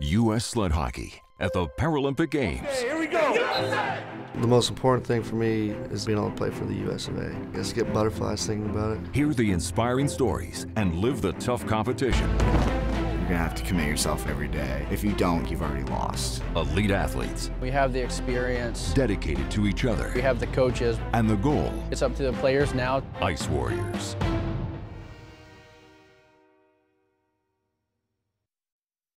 U.S. sled hockey at the Paralympic Games. Here we go. The most important thing for me is being able to play for the US of A. just get butterflies thinking about it. Hear the inspiring stories and live the tough competition. You're gonna have to commit yourself every day. If you don't, you've already lost. Elite athletes We have the experience. dedicated to each other. We have the coaches. And the goal It's up to the players now. Ice Warriors.